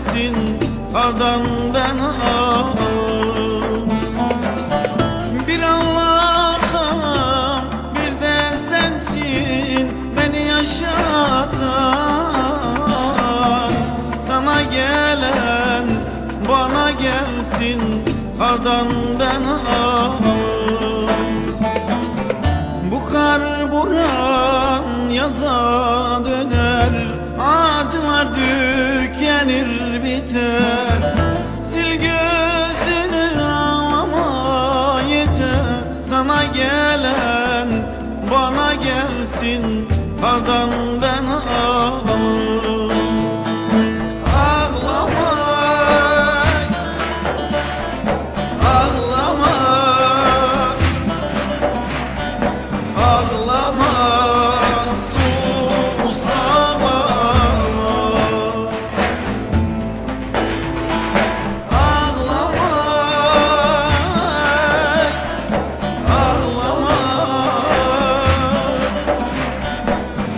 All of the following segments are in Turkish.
gelsin adamdan al Bir Allah'ım bir de sensin beni yaşatan. Sana gelen bana gelsin adamdan al bu kar buran yaza döner Ağaçlar tükenir biter Sil gözünü ağlama yeter. Sana gelen bana gelsin. Adamdan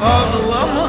Ağlama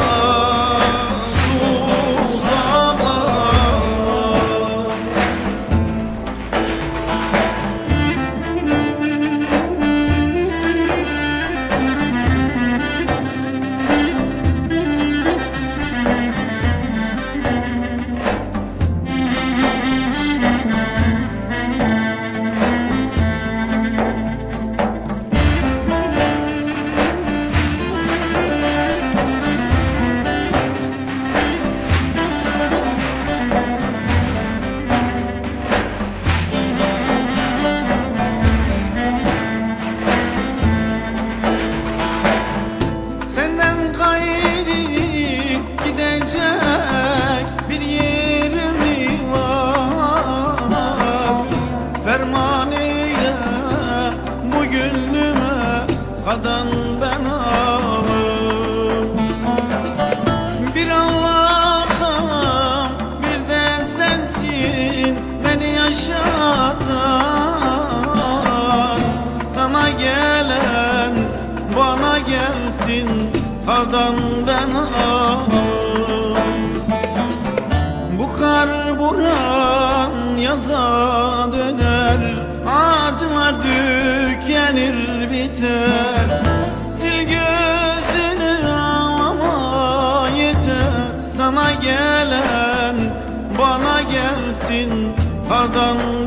gayri gidecek bir yerim mi var. Ferman bu gönlüme kadan ben alım Bir Allah'ım bir de sensin beni yaşatan. Sana gelen bana gelsin adamdan al Bu kar buran yaza döner Ağaçlar tükenir biter. Sil gözünü ağlama yeter Sana gelen bana gelsin. Adamdan